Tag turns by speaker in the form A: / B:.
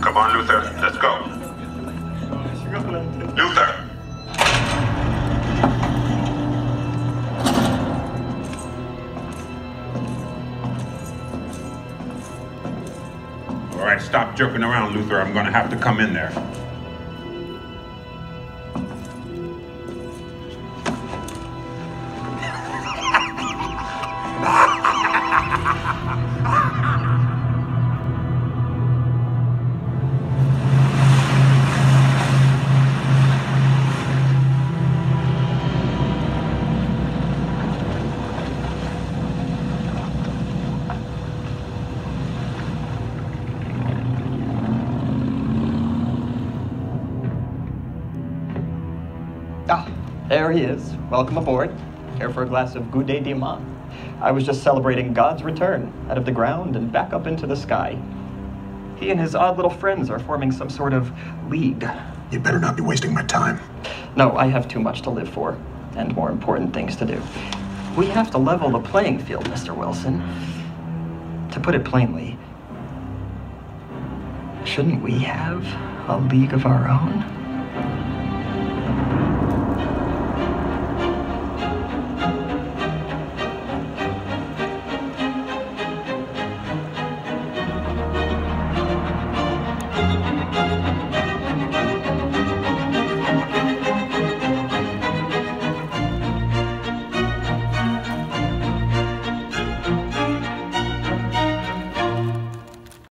A: Come on, Luthor. Let's go. Luthor! All right, stop jerking around, Luthor. I'm gonna have to come in there.
B: Ah, there he is. Welcome aboard. Care for a glass of Goût de Diamants? I was just celebrating God's return out of the ground and back up into the sky. He and his odd little friends are forming some sort of league.
C: You better not be wasting my time.
B: No, I have too much to live for, and more important things to do. We have to level the playing field, Mr. Wilson. To put it plainly, shouldn't we have a league of our own?